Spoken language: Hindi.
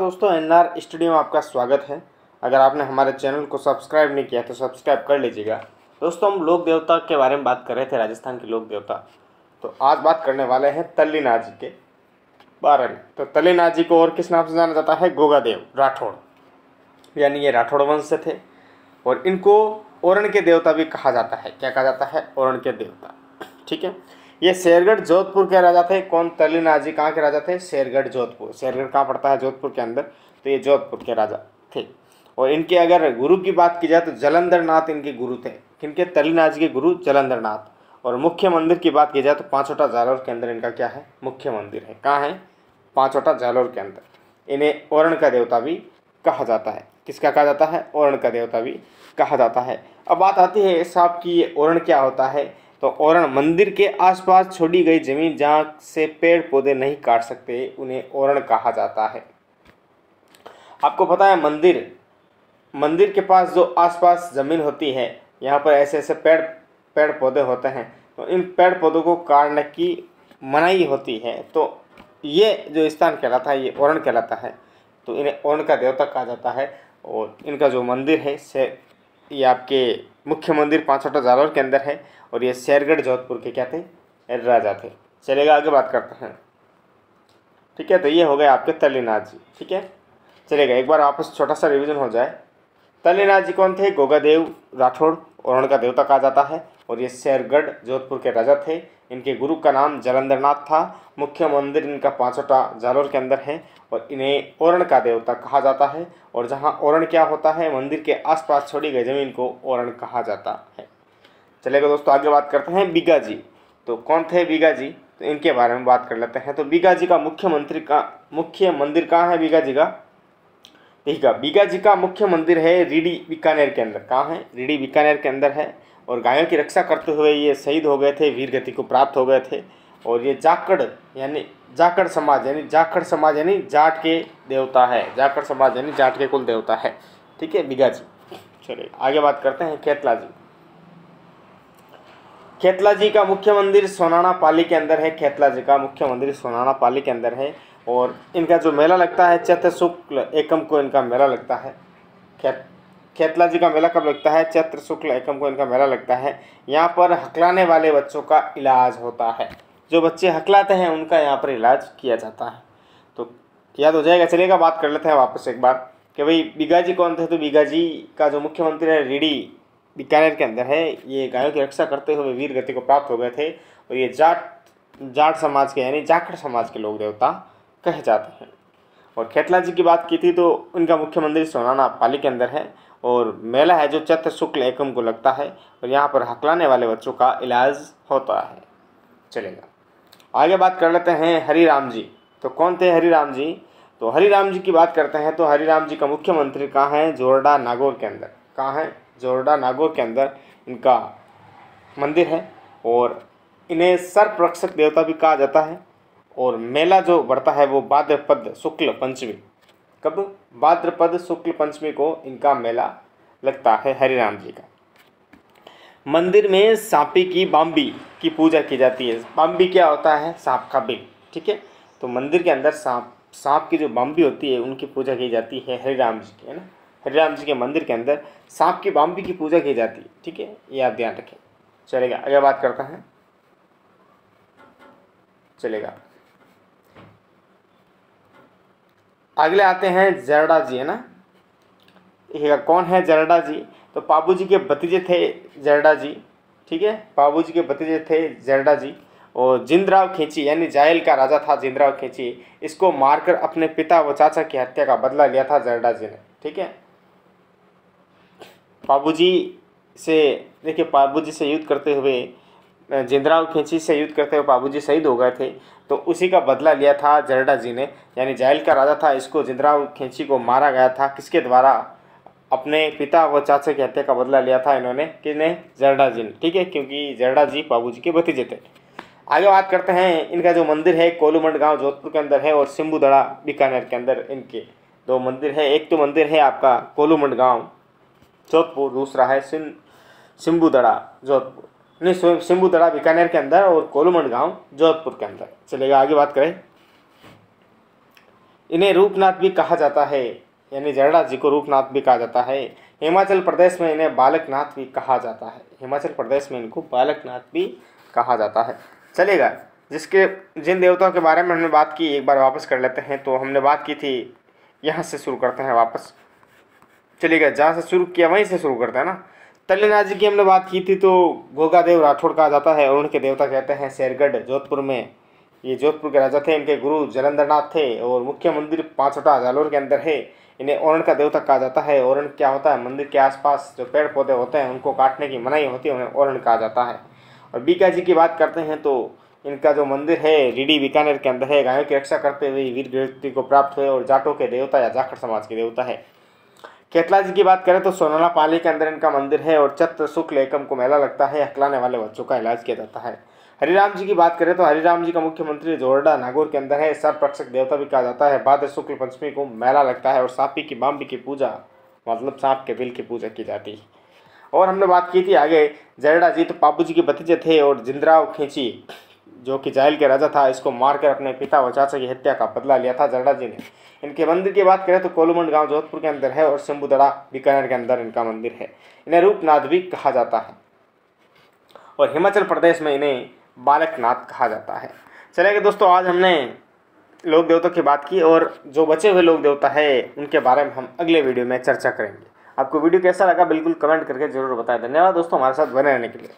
दोस्तों एन आर स्टूडियो में आपका स्वागत है। अगर आपने हमारे चैनल को सब्सक्राइब नहीं किया तो सब्सक्राइब कर लीजिएगा। दोस्तों, हम लोक देवता के बारे में बात कर रहे थे, राजस्थान के लोक देवता। तो आज बात करने वाले हैं तल्लीनाथ जी के बारे में। तो तल्लीनाथ जी को और किस नाम से जाना जाता है? गोगा देव राठौड़। यानी ये राठौड़ वंश से थे, और इनको ओरण के देवता भी कहा जाता है। क्या कहा जाता है? ओरण के देवता। ठीक है? ये शेरगढ़ जोधपुर के राजा थे। कौन? तलीनाथ जी कहाँ के राजा थे? शेरगढ़ जोधपुर। शेरगढ़ कहाँ पड़ता है? जोधपुर के अंदर। तो ये जोधपुर के राजा थे। और इनके अगर गुरु की बात की जाए तो जलंधर नाथ इनके गुरु थे। किनके? तलीनाथ जी के गुरु जलंधर नाथ और मुख्य मंदिर की बात की जाए तो पाँचोटा जालोर के अंदर इनका क्या है? मुख्य मंदिर है। कहाँ है? पाँचोटा जालोर के अंदर। इन्हें औरण का देवता भी कहा जाता है। किसका कहा जाता है? ओरण का देवता भी कहा जाता है। अब बात आती है साहब की ये औरण क्या होता है? तो ओरण मंदिर के आसपास छोड़ी गई ज़मीन जहाँ से पेड़ पौधे नहीं काट सकते, उन्हें ओरण कहा जाता है। आपको पता है मंदिर मंदिर के पास जो आसपास ज़मीन होती है, यहाँ पर ऐसे ऐसे पेड़ पेड़ पौधे होते हैं। तो इन पेड़ पौधों को काटने की मनाही होती है। तो ये जो स्थान कहलाता है, ये ओरण कहलाता है। तो इन्हें ओरण का देवता कहा जाता है और इनका जो मंदिर है, से ये आपके मुख्य मंदिर पाँचोटा जालौर के अंदर है। और ये शेरगढ़ जोधपुर के क्या थे? राजा थे। चलेगा आगे बात करते हैं। ठीक है तो ये हो गए आपके तल्लीनाथ जी। ठीक है? चलेगा एक बार वापस छोटा सा रिवीजन हो जाए। तल्लीनाथ जी कौन थे? गोगादेव राठौड़ और उनका देवता कहा जाता है। और ये शेरगढ़ जोधपुर के राजा थे। इनके गुरु का नाम जलंधरनाथ था। मुख्य मंदिर इनका पाँचोटा जालोर के अंदर है, और इन्हें ओरण का देवता कहा जाता है। और जहाँ ओरण क्या होता है? मंदिर के आसपास छोड़ी गई ज़मीन को ओरण कहा जाता है। चलेगा दोस्तों, आगे बात करते हैं बीगा जी। तो कौन थे बीगा जी? तो इनके बारे में बात कर लेते हैं। तो बीगा जी का मुख्य मंत्री का, मुख्य मंदिर कहाँ है बीगा जी का? देखिएगा बीगा जी का मुख्य मंदिर है रीडी बीकानेर के अंदर। कहाँ है? रीडी बीकानेर के अंदर है। और गायों की रक्षा करते हुए ये शहीद हो गए थे, वीर गति को प्राप्त हो गए थे। और ये जाकड़, यानी जाकड़ समाज, यानी जाखड़ समाज, यानी जाट के देवता है। जाकड़ समाज, यानी जाट के कुल देवता है। ठीक है, बीगा जी। चलिए, आगे बात करते हैं खेतला जी। खेतला जी का मुख्य मंदिर सोनाना पाली के अंदर है। खेतला जी का मुख्य मंदिर सोनाना पाली के अंदर है और इनका जो मेला लगता है, चैत्र शुक्ल एकम को इनका मेला लगता है। खेत खेतला जी का मेला कब लगता है? चैत्र शुक्ल एकम को इनका मेला लगता है। यहाँ पर हकलाने वाले बच्चों का इलाज होता है। जो बच्चे हकलाते हैं, उनका यहाँ पर इलाज किया जाता है। तो याद हो जाएगा चलेगा बात कर लेते हैं वापस एक बार कि भाई बीगा जी कौन थे? तो बीगा जी का जो मुख्यमंत्री है रीडी बीकानेर के अंदर है। ये गायों की रक्षा करते हुए वीर गति को प्राप्त हो गए थे और ये जाट जाट समाज के, यानी जाखड़ समाज के लोग देवता कहे जाते हैं। और खेतला जी की बात की थी तो उनका मुख्य मंदिर सोनाना पाली के अंदर है और मेला है जो चैत्र शुक्ल एकम को लगता है और यहाँ पर हकलाने वाले बच्चों का इलाज होता है। चलेगा। आगे बात कर लेते हैं हरी राम जी। तो कौन थे हरी राम जी? तो हरी राम जी की बात करते हैं तो हरी राम जी का मुख्यमंत्री कहाँ है? जोरडा, नागौर के अंदर। कहाँ है? जोरडा, नागौर के अंदर इनका मंदिर है और इन्हें सर्परक्षक देवता भी कहा जाता है और मेला जो बढ़ता है वो भाद्रपद शुक्ल पंचमी। कब? भाद्रपद शुक्ल पंचमी को इनका मेला लगता है हरिराम जी का। मंदिर में सांपी की बाम्बी की पूजा की जाती है। बाम्बी क्या होता है? सांप का बिल, ठीक है? तो मंदिर के अंदर सांप सांप की जो बाम्बी होती है, उनकी पूजा की जाती है हरिराम जी की, है ना? हरिराम जी के मंदिर के अंदर सांप की बाम्बी की पूजा की जाती है। ठीक है? ये आप ध्यान रखें। चलेगा आगे बात करता है। चलेगा। अगले आते हैं जरडा जी, है ना? ये कौन है जरडा जी? तो पाबू जी के भतीजे थे जरडा जी। ठीक है? पाबू जी के भतीजे थे जरडा जी। और जिंदराव खींची, यानी जायल का राजा था जिंदराव खींची, इसको मारकर अपने पिता व चाचा की हत्या का बदला लिया था जरडा जी ने। ठीक है? पाबू जी से, देखिए पाबू जी से युद्ध करते हुए जिंदराव खींची से युद्ध करते हुए पाबू जी शहीद हो गए थे। तो उसी का बदला लिया था जरडा जी ने। यानी जायल का राजा था, इसको जिंदराव खींची को मारा गया था। किसके द्वारा? अपने पिता व चाचा की हत्या का बदला लिया था इन्होंने किसने जरडा जी ने। ठीक है, क्योंकि जरडा जी बाबू जी के भतीजे थे। आगे बात करते हैं, इनका जो मंदिर है, कोलूमंड गाँव जोधपुर के अंदर है और सिम्बूदड़ा बीकानेर के अंदर इनके दो मंदिर है। एक तो मंदिर है आपका कोलूमंड गाँव जोधपुर, दूसरा है सिम सिम्बूदड़ा जोधपुर। नहीं सिम्बूदड़ा बीकानेर के अंदर और कोलूमंड गाँव जोधपुर के अंदर। चलेगा आगे बात करें। इन्हें रूपनाथ भी कहा जाता है, यानी जरडा जी को रूपनाथ भी कहा जाता है। हिमाचल प्रदेश में इन्हें बालकनाथ भी कहा जाता है। हिमाचल प्रदेश में इनको बालकनाथ भी कहा जाता है। चलेगा जिसके, जिन देवताओं के बारे में हमने बात की, एक बार वापस कर लेते हैं। तो हमने बात की थी, यहाँ से शुरू करते हैं वापस। चलिएगा जहाँ से शुरू किया, वहीं से शुरू करते हैं ना। तल्लीनाथ जी की हमने बात की थी तो घोगा देव राठौड़ कहा जाता है और उनके देवता कहते हैं शेरगढ़, जोधपुर में। ये जोधपुर के राजा थे, इनके गुरु जलंधरनाथ थे और मुख्य मंदिर पाँचवटा जालोर के अंदर है। इन्हें ओरण का देवता कहा जाता है। ओरण क्या होता है? मंदिर के आसपास जो पेड़ पौधे होते हैं, उनको काटने की मनाही होती है, उन्हें ओरण कहा जाता है। और बीका जी की बात करते हैं तो इनका जो मंदिर है रीडी बीकानेर के अंदर है, गायों की रक्षा करते हुए वीर व्यक्ति को प्राप्त हुए और जाटों के देवता या जाखड़ समाज के देवता है। केतला जी की बात करें तो सोनाला पाली के अंदर इनका मंदिर है और चत्र शुक्ल एकम को मेला लगता है, हकलाने वाले बच्चों का इलाज किया जाता है। हरिराम जी की बात करें तो हरिराम जी का मुख्यमंत्री जोरडा नागौर के अंदर है सर्वरक्षक देवता भी कहा जाता है। भाद्र शुक्ल पंचमी को मेला लगता है और सांपी की बाम्बी की पूजा मतलब सांप के बिल की पूजा की जाती। है और हमने बात की थी आगे जरडा जी तो पापू जी के भतीजे थे और जिंदराव खींची। जो कि जायल के राजा था, इसको मारकर अपने पिता व चाचा की हत्या का बदला लिया था जरडा जी ने। इनके मंदिर की बात करें तो कोलमंड गाँव जोधपुर के अंदर है और शंभुदड़ा बीकानेर के अंदर इनका मंदिर है। इन्हें रूपनाथ भी कहा जाता है और हिमाचल प्रदेश में इन्हें बालकनाथ कहा जाता है। चलेगा दोस्तों, आज हमने लोक देवता की बात की और जो बचे हुए लोक देवता है, उनके बारे में हम अगले वीडियो में चर्चा करेंगे। आपको वीडियो कैसा लगा, बिल्कुल कमेंट करके ज़रूर बताएँ। धन्यवाद दोस्तों, हमारे साथ बने रहने के लिए।